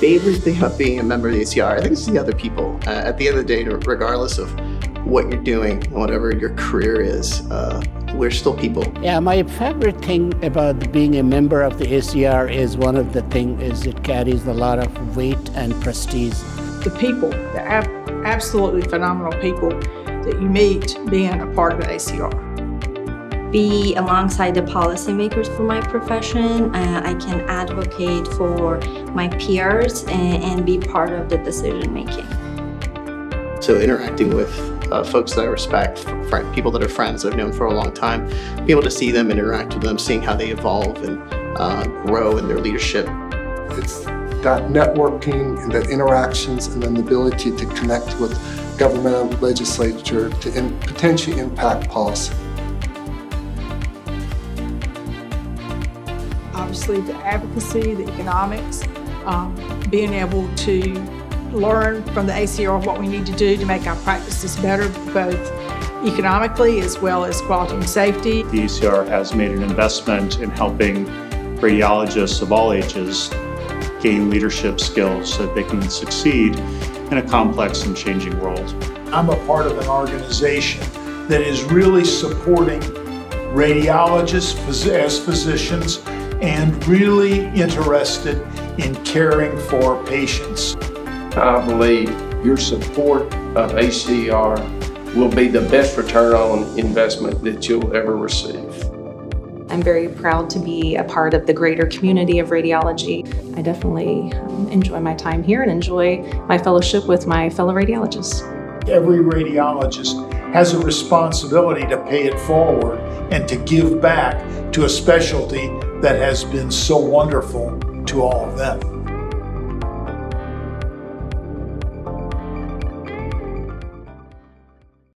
favorite thing about being a member of the ACR, I think it's the other people. Uh, at the end of the day, regardless of what you're doing, whatever your career is, uh, we're still people. Yeah, my favorite thing about being a member of the ACR is one of the things is it carries a lot of weight and prestige. The people, the ab absolutely phenomenal people that you meet being a part of the ACR be alongside the policymakers for my profession. Uh, I can advocate for my peers and, and, be part of the decision making. So interacting with uh, folks that I respect, friend, people that are friends that I've known for a long time, be able to see them, interact with them, seeing how they evolve and uh, grow in their leadership. It's that networking and that interactions and then the ability to connect with government legislature to in, potentially impact policy. Obviously the advocacy, the economics, um, being able to learn from the ACR what we need to do to make our practices better, both economically as well as quality and safety. The ACR has made an investment in helping radiologists of all ages gain leadership skills so that they can succeed in a complex and changing world. I'm a part of an organization that is really supporting radiologists as physicians and really interested in caring for patients. I believe your support of ACR will be the best return on investment that you'll ever receive. I'm very proud to be a part of the greater community of radiology. I definitely um, enjoy my time here and enjoy my fellowship with my fellow radiologists. Every radiologist has a responsibility to pay it forward and to give back to a specialty that has been so wonderful to all of them.